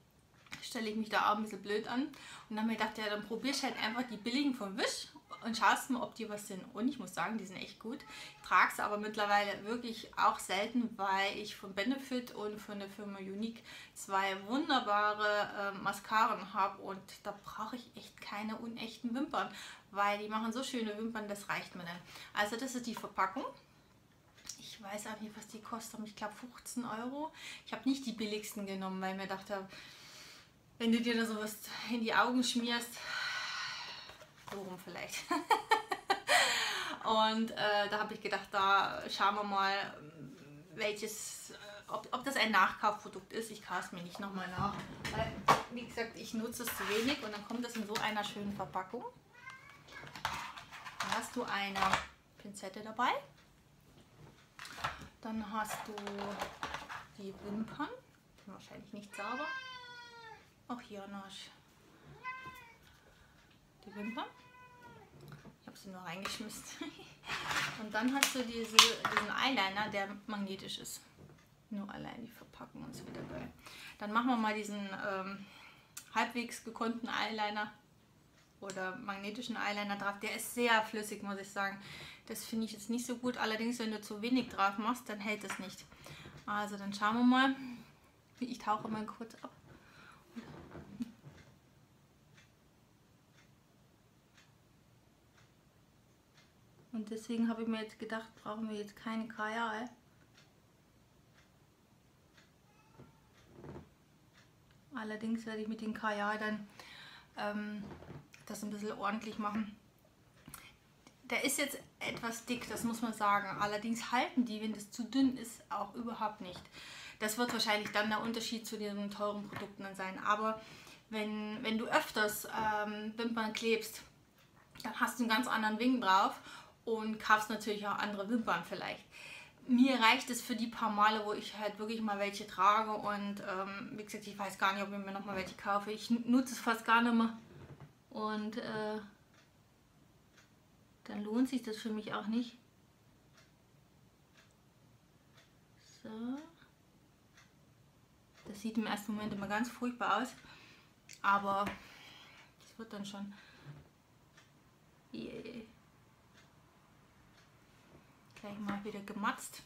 stelle ich mich da auch ein bisschen blöd an. Und dann habe ich gedacht, ja, dann probierst halt einfach die billigen vom Wish und schaust mal, ob die was sind. Und ich muss sagen, die sind echt gut. Ich trage sie aber mittlerweile wirklich auch selten, weil ich von Benefit und von der Firma Unique zwei wunderbare äh, Mascaren habe und da brauche ich echt keine unechten Wimpern, weil die machen so schöne Wimpern, das reicht mir dann. Also das ist die Verpackung. Ich weiß auch nicht, was die kosten. Ich glaube 15 Euro. Ich habe nicht die billigsten genommen, weil mir dachte, wenn du dir da sowas in die Augen schmierst, so rum vielleicht. und äh, da habe ich gedacht, da schauen wir mal, welches, äh, ob, ob das ein Nachkaufprodukt ist. Ich kaufe es mir nicht nochmal nach. Weil, wie gesagt, ich nutze es zu wenig und dann kommt das in so einer schönen Verpackung. Da hast du eine Pinzette dabei. Dann hast du die Wimpern. Wahrscheinlich nicht sauber. Auch hier noch die Wimpern. Ich habe sie nur reingeschmissen. Und dann hast du diese, diesen Eyeliner, der magnetisch ist. Nur allein die Verpackung ist wieder geil. Dann machen wir mal diesen ähm, halbwegs gekonnten Eyeliner oder magnetischen Eyeliner drauf. Der ist sehr flüssig, muss ich sagen. Das finde ich jetzt nicht so gut. Allerdings, wenn du zu wenig drauf machst, dann hält es nicht. Also dann schauen wir mal. Ich tauche mal kurz ab. Und deswegen habe ich mir jetzt gedacht, brauchen wir jetzt keine Kajal. Allerdings werde ich mit dem Kajal dann ähm, das ein bisschen ordentlich machen. Der ist jetzt etwas dick, das muss man sagen. Allerdings halten die, wenn das zu dünn ist, auch überhaupt nicht. Das wird wahrscheinlich dann der Unterschied zu den teuren Produkten dann sein. Aber wenn, wenn du öfters ähm, Wimpern klebst, dann hast du einen ganz anderen Wing drauf und kaufst natürlich auch andere Wimpern vielleicht. Mir reicht es für die paar Male, wo ich halt wirklich mal welche trage und ähm, wie gesagt, ich weiß gar nicht, ob ich mir noch mal welche kaufe. Ich nutze es fast gar nicht mehr und äh, dann lohnt sich das für mich auch nicht. So. Das sieht im ersten Moment immer ganz furchtbar aus, aber das wird dann schon. Yeah gleich mal wieder gematzt.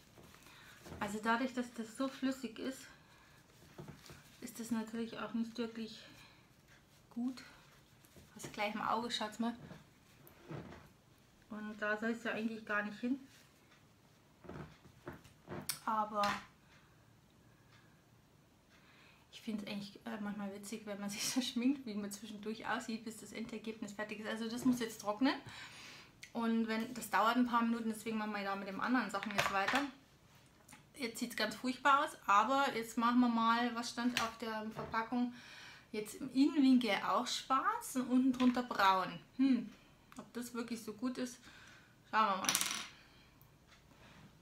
Also dadurch, dass das so flüssig ist, ist das natürlich auch nicht wirklich gut. Hast gleich im Auge, schaut mal. Und da soll es ja eigentlich gar nicht hin. Aber ich finde es eigentlich äh, manchmal witzig, wenn man sich so schminkt, wie man zwischendurch aussieht, bis das Endergebnis fertig ist. Also das muss jetzt trocknen. Und wenn das dauert ein paar Minuten, deswegen machen wir da mit den anderen Sachen jetzt weiter. Jetzt sieht es ganz furchtbar aus, aber jetzt machen wir mal, was stand auf der Verpackung? Jetzt im Innenwinkel auch schwarz und unten drunter braun. Hm, ob das wirklich so gut ist, schauen wir mal.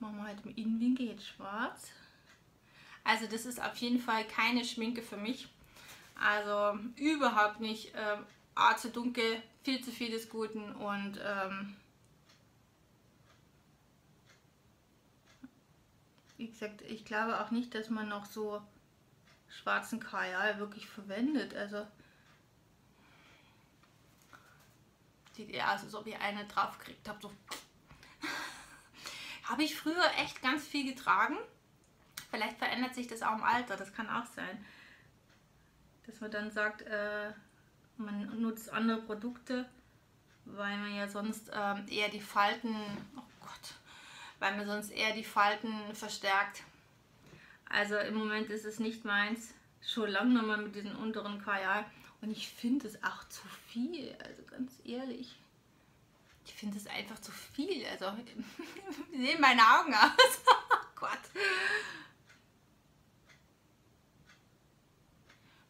Machen wir halt im Innenwinkel jetzt schwarz. Also das ist auf jeden Fall keine Schminke für mich. Also überhaupt nicht. Zu dunkel, viel zu viel des Guten und ähm, wie gesagt, ich glaube auch nicht, dass man noch so schwarzen Kajal wirklich verwendet. Also sieht eher aus, als ob ihr eine drauf gekriegt habt. So. Habe ich früher echt ganz viel getragen. Vielleicht verändert sich das auch im Alter, das kann auch sein. Dass man dann sagt, äh, man nutzt andere Produkte, weil man ja sonst ähm, eher die Falten, oh Gott, weil man sonst eher die Falten verstärkt. Also im Moment ist es nicht meins. Schon lange nochmal mit diesem unteren Kajal. Und ich finde es auch zu viel, also ganz ehrlich. Ich finde es einfach zu viel. Also, wie sehen meine Augen aus? oh Gott.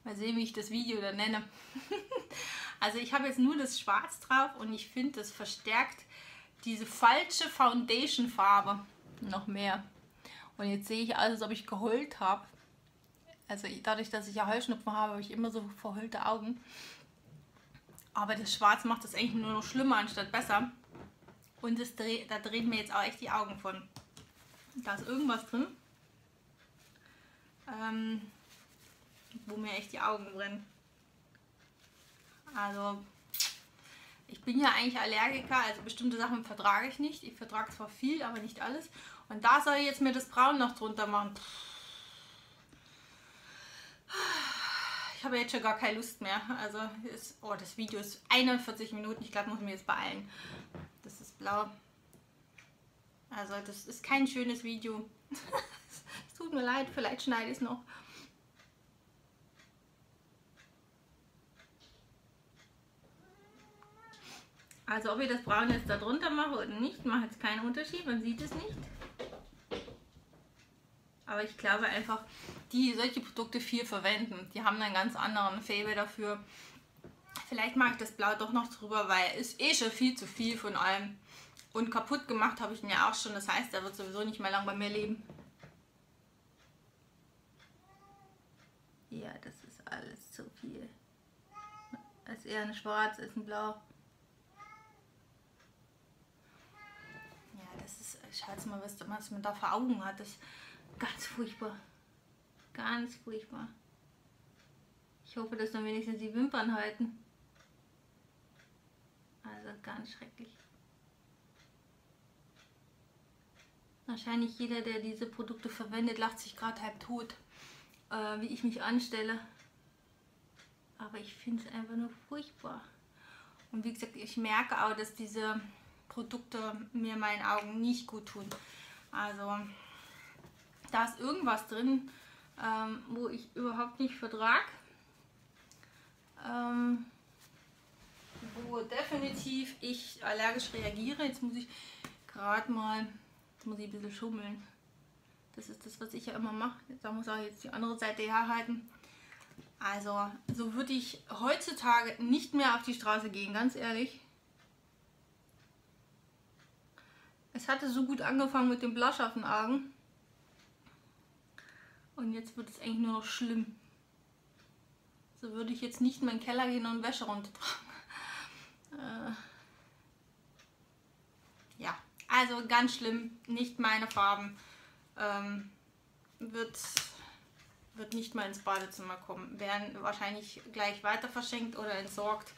Mal sehen, wie ich das Video dann nenne. also ich habe jetzt nur das Schwarz drauf und ich finde, das verstärkt diese falsche Foundation-Farbe noch mehr. Und jetzt sehe ich aus, als ob ich geheult habe. Also dadurch, dass ich ja Heuschnupfen habe, habe ich immer so verhüllte Augen. Aber das Schwarz macht das eigentlich nur noch schlimmer anstatt besser. Und das dreh, da drehen mir jetzt auch echt die Augen von. Da ist irgendwas drin, ähm, wo mir echt die Augen brennen. Also ich bin ja eigentlich Allergiker, also bestimmte Sachen vertrage ich nicht. Ich vertrage zwar viel, aber nicht alles. Und da soll ich jetzt mir das Braun noch drunter machen. Ich habe jetzt schon gar keine Lust mehr. Also, ist, oh, das Video ist 41 Minuten. Ich glaube, muss mir jetzt beeilen. Das ist blau. Also, das ist kein schönes Video. es tut mir leid, vielleicht schneide ich es noch. Also ob ich das Braun jetzt da drunter mache oder nicht, macht jetzt keinen Unterschied, man sieht es nicht. Aber ich glaube einfach, die solche Produkte viel verwenden, die haben einen ganz anderen Faible dafür. Vielleicht mag ich das Blau doch noch drüber, weil es eh schon viel zu viel von allem. Und kaputt gemacht habe ich ihn ja auch schon, das heißt, er wird sowieso nicht mehr lang bei mir leben. Ja, das ist alles zu viel. Es ist eher ein Schwarz, ist ein Blau. Schaut mal, was, was man da vor Augen hat. Das ist ganz furchtbar. Ganz furchtbar. Ich hoffe, dass dann wenigstens die Wimpern halten. Also ganz schrecklich. Wahrscheinlich jeder, der diese Produkte verwendet, lacht sich gerade halb tot, äh, wie ich mich anstelle. Aber ich finde es einfach nur furchtbar. Und wie gesagt, ich merke auch, dass diese Produkte mir meinen Augen nicht gut tun. Also da ist irgendwas drin, ähm, wo ich überhaupt nicht vertrag. Ähm, wo definitiv ich allergisch reagiere. Jetzt muss ich gerade mal, jetzt muss ich ein bisschen schummeln. Das ist das, was ich ja immer mache. Da muss auch jetzt die andere Seite herhalten. Also, so würde ich heutzutage nicht mehr auf die Straße gehen, ganz ehrlich. Es hatte so gut angefangen mit dem Blush auf den Augen. Und jetzt wird es eigentlich nur noch schlimm. So würde ich jetzt nicht in meinen Keller gehen und Wäsche runtertragen. Äh ja, also ganz schlimm. Nicht meine Farben. Ähm, wird, wird nicht mal ins Badezimmer kommen. Werden wahrscheinlich gleich weiter verschenkt oder entsorgt.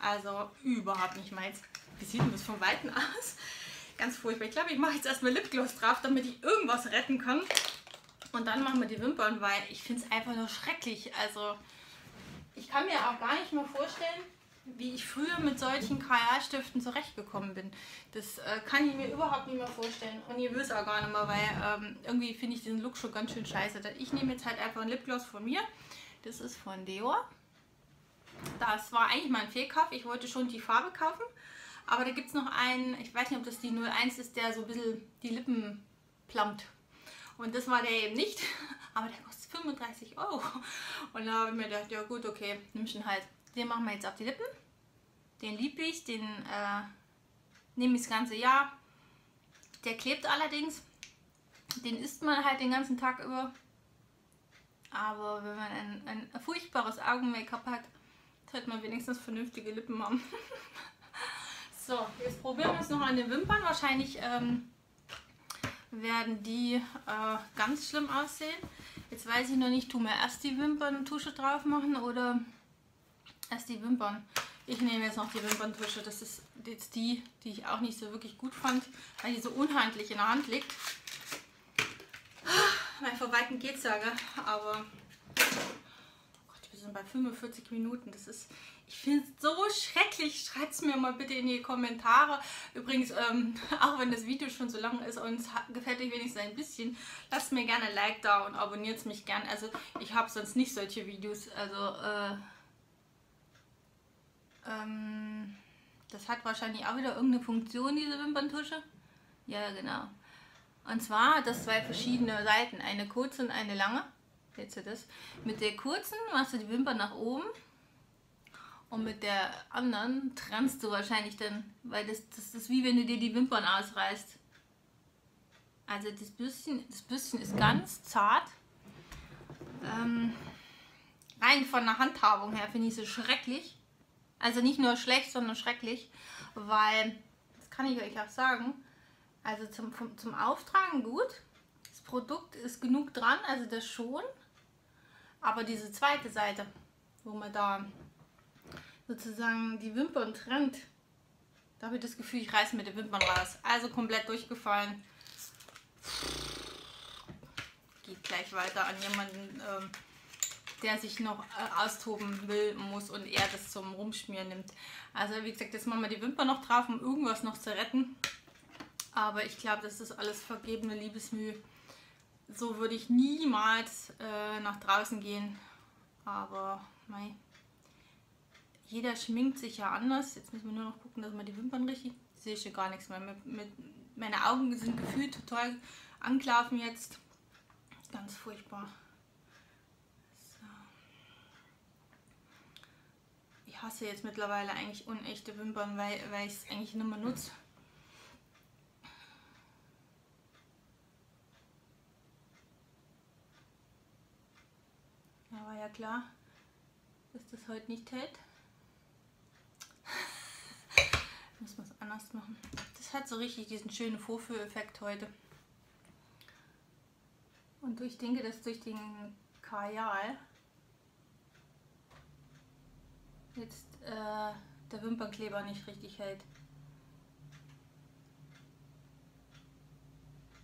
Also überhaupt nicht meins. Wie sieht denn das von Weitem aus? Ganz furchtbar. Ich glaube, ich mache jetzt erstmal Lipgloss drauf, damit ich irgendwas retten kann. Und dann machen wir die Wimpern, weil ich finde es einfach nur schrecklich. Also ich kann mir auch gar nicht mehr vorstellen, wie ich früher mit solchen KR-Stiften zurechtgekommen bin. Das äh, kann ich mir überhaupt nicht mehr vorstellen. Und ihr wisst auch gar nicht mehr, weil ähm, irgendwie finde ich diesen Look schon ganz schön scheiße. Ich nehme jetzt halt einfach ein Lipgloss von mir. Das ist von Dior. Das war eigentlich mein Fehlkauf. Ich wollte schon die Farbe kaufen. Aber da gibt es noch einen, ich weiß nicht, ob das die 01 ist, der so ein bisschen die Lippen plammt. Und das war der eben nicht. Aber der kostet 35 Euro. Und da habe ich mir gedacht, ja gut, okay, nimm schon halt. Den machen wir jetzt auf die Lippen. Den liebe ich, den äh, nehme ich das ganze Jahr. Der klebt allerdings. Den isst man halt den ganzen Tag über. Aber wenn man ein, ein furchtbares Augen-Make-up hat, sollte man wenigstens vernünftige Lippen haben. So, jetzt probieren wir es noch an den Wimpern. Wahrscheinlich ähm, werden die äh, ganz schlimm aussehen. Jetzt weiß ich noch nicht, tun wir erst die Wimperntusche drauf machen oder erst die Wimpern. Ich nehme jetzt noch die Wimperntusche. Das ist jetzt die, die ich auch nicht so wirklich gut fand, weil die so unhandlich in der Hand liegt. Mein vor Weitem geht's aber oh Gott, wir sind bei 45 Minuten. Das ist, ich finde es so schrecklich. Schreibt es mir mal bitte in die Kommentare. Übrigens, ähm, auch wenn das Video schon so lang ist und es gefällt euch wenigstens ein bisschen, lasst mir gerne ein Like da und abonniert mich gerne. Also ich habe sonst nicht solche Videos. Also äh, ähm, das hat wahrscheinlich auch wieder irgendeine Funktion, diese Wimperntusche. Ja, genau. Und zwar hat das zwei verschiedene Seiten, eine kurze und eine lange. Jetzt das. Mit der kurzen machst du die Wimpern nach oben und mit der anderen trennst du wahrscheinlich dann, weil das, das ist wie wenn du dir die Wimpern ausreißt. Also das Bürstchen, das Bürstchen ist ganz zart. Ähm, rein von der Handhabung her finde ich es schrecklich. Also nicht nur schlecht, sondern schrecklich, weil, das kann ich euch auch sagen, also zum, zum Auftragen gut. Das Produkt ist genug dran, also das schon. Aber diese zweite Seite, wo man da sozusagen die Wimpern trennt, da habe ich das Gefühl, ich reiße mit den Wimpern raus. Also komplett durchgefallen. Geht gleich weiter an jemanden, ähm, der sich noch äh, austoben will, muss und er das zum Rumschmieren nimmt. Also wie gesagt, jetzt machen wir die Wimper noch drauf, um irgendwas noch zu retten. Aber ich glaube, das ist alles vergebene Liebesmühe. So würde ich niemals äh, nach draußen gehen. Aber mei, jeder schminkt sich ja anders. Jetzt müssen wir nur noch gucken, dass man die Wimpern richtig... Sehe ich hier gar nichts mehr. Mit, mit, meine Augen sind gefühlt total angelaufen jetzt. Ganz furchtbar. hasse jetzt mittlerweile eigentlich unechte Wimpern, weil, weil ich es eigentlich nicht mehr nutze. Ja, war ja klar, dass das heute nicht hält. Muss man es anders machen. Das hat so richtig diesen schönen Vorführeffekt heute. Und ich denke, dass durch den Kajal jetzt äh, der Wimpernkleber nicht richtig hält.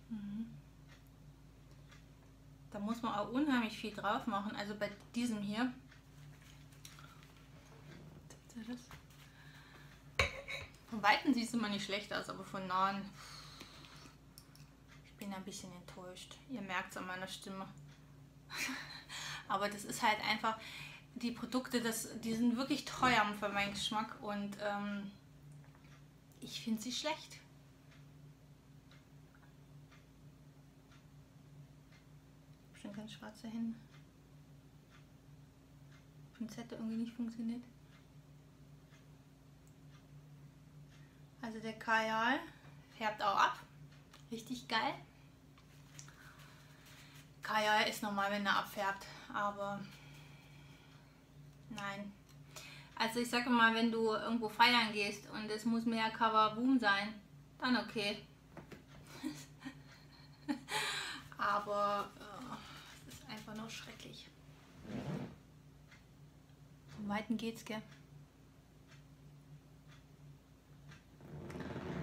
Mhm. Da muss man auch unheimlich viel drauf machen. Also bei diesem hier. Von Weitem sieht es immer nicht schlecht aus, aber von nahen. Ich bin ein bisschen enttäuscht. Ihr merkt es an meiner Stimme. aber das ist halt einfach, die Produkte, das, die sind wirklich teuer für meinen Geschmack und ähm, ich finde sie schlecht. Schon ganz schwarze Hände. Pinzette irgendwie nicht funktioniert. Also der Kajal färbt auch ab. Richtig geil. Kajal ist normal, wenn er abfärbt, aber Nein. Also ich sage mal, wenn du irgendwo feiern gehst und es muss mehr Cover Boom sein, dann okay. Aber oh, es ist einfach noch schrecklich. Vom Weiten geht's, gell?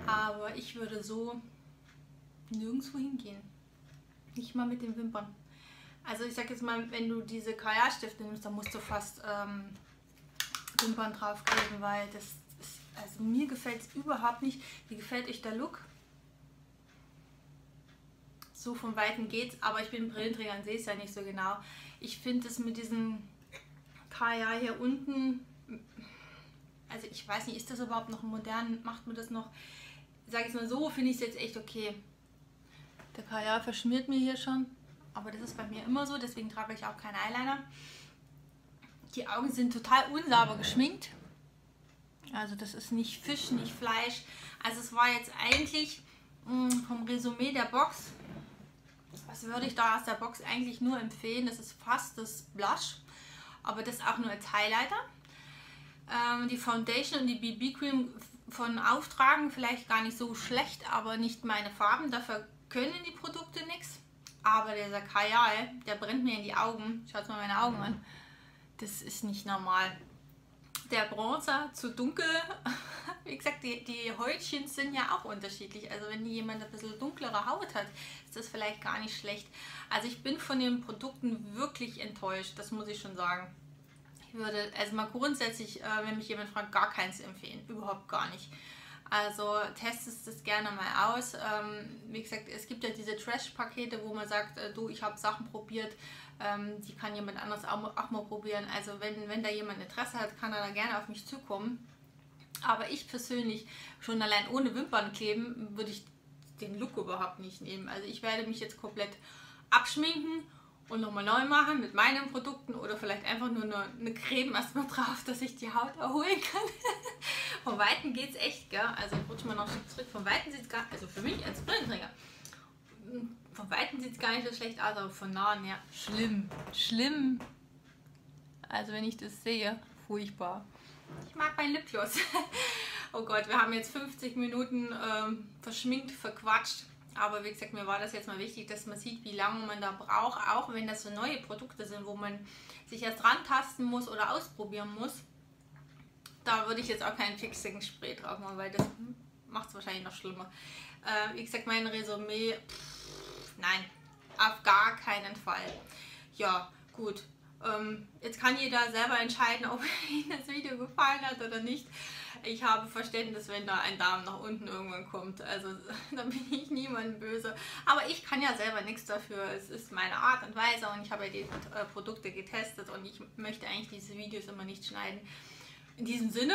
Aber ich würde so nirgendwo hingehen. Nicht mal mit den Wimpern. Also ich sag jetzt mal, wenn du diese Kajal-Stifte nimmst, dann musst du fast ähm, Wimpern draufkleben, weil das ist, also mir gefällt es überhaupt nicht. Wie gefällt euch der Look? So von Weitem geht's, aber ich bin Brillenträger und sehe es ja nicht so genau. Ich finde es mit diesem Kajal hier unten, also ich weiß nicht, ist das überhaupt noch modern? Macht man das noch? Sag ich mal so, finde ich es jetzt echt okay. Der Kajal verschmiert mir hier schon aber das ist bei mir immer so, deswegen trage ich auch keinen Eyeliner. Die Augen sind total unsauber geschminkt. Also das ist nicht Fisch, nicht Fleisch. Also es war jetzt eigentlich mh, hm, vom Resümee der Box, was würde ich da aus der Box eigentlich nur empfehlen? Das ist fast das Blush, aber das auch nur als Highlighter. Ähm, die Foundation und die BB Cream von Auftragen vielleicht gar nicht so schlecht, aber nicht meine Farben. Dafür können die Produkte nichts, aber dieser Kajal, der brennt mir in die Augen. Schaut mal meine Augen an. Das ist nicht normal. Der Bronzer zu dunkel. Wie gesagt, die, die Häutchen sind ja auch unterschiedlich. Also wenn jemand ein bisschen dunklere Haut hat, ist das vielleicht gar nicht schlecht. Also ich bin von den Produkten wirklich enttäuscht, das muss ich schon sagen. Würde also mal grundsätzlich, äh, wenn mich jemand fragt, gar keins empfehlen. Überhaupt gar nicht. Also testest es gerne mal aus. Ähm, wie gesagt, es gibt ja diese Trash-Pakete, wo man sagt, äh, du, ich habe Sachen probiert, ähm, die kann jemand anderes auch, auch, mal probieren. Also wenn, wenn da jemand Interesse hat, kann er da gerne auf mich zukommen. Aber ich persönlich, schon allein ohne Wimpern kleben, würde ich den Look überhaupt nicht nehmen. Also ich werde mich jetzt komplett abschminken und nochmal neu machen mit meinen Produkten oder vielleicht einfach nur eine, Creme erstmal drauf, dass ich die Haut erholen kann. Von Weitem geht es echt, gell? Also ich rutsche mal noch zurück. Von Weitem sieht es gar also für mich als Brillenträger, von Weitem sieht es gar nicht so schlecht aus, aber von nahen ja schlimm, schlimm. Also wenn ich das sehe, furchtbar. Ich mag mein Lipgloss. oh Gott, wir haben jetzt 50 Minuten ähm, verschminkt, verquatscht. Aber wie gesagt, mir war das jetzt mal wichtig, dass man sieht, wie lange man da braucht, auch wenn das so neue Produkte sind, wo man sich erst rantasten muss oder ausprobieren muss. Da würde ich jetzt auch kein Fixing Spray drauf machen, weil das macht es wahrscheinlich noch schlimmer. Äh, wie gesagt, mein Resümee, pff, nein, auf gar keinen Fall. Ja, gut. Ähm, jetzt kann jeder selber entscheiden, ob Ihnen das Video gefallen hat oder nicht. Ich habe Verständnis, wenn da ein Daumen nach unten irgendwann kommt. Also da bin ich niemandem böse. Aber ich kann ja selber nichts dafür. Es ist meine Art und Weise und ich habe ja die äh, Produkte getestet und ich möchte eigentlich diese Videos immer nicht schneiden. In diesem Sinne,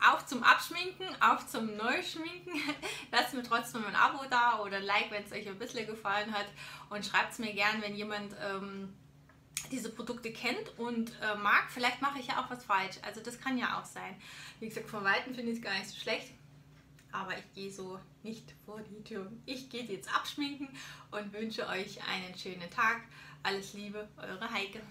auf zum Abschminken, auf zum Neuschminken. Lasst mir trotzdem ein Abo da oder ein Like, wenn es euch ein bisschen gefallen hat. Und schreibt es mir gern, wenn jemand ähm, diese Produkte kennt und äh, mag. Vielleicht mache ich ja auch was falsch. Also das kann ja auch sein. Wie gesagt, von Weitem finde ich es gar nicht so schlecht. Aber ich gehe so nicht vor die Tür. Ich gehe jetzt abschminken und wünsche euch einen schönen Tag. Alles Liebe, eure Heike.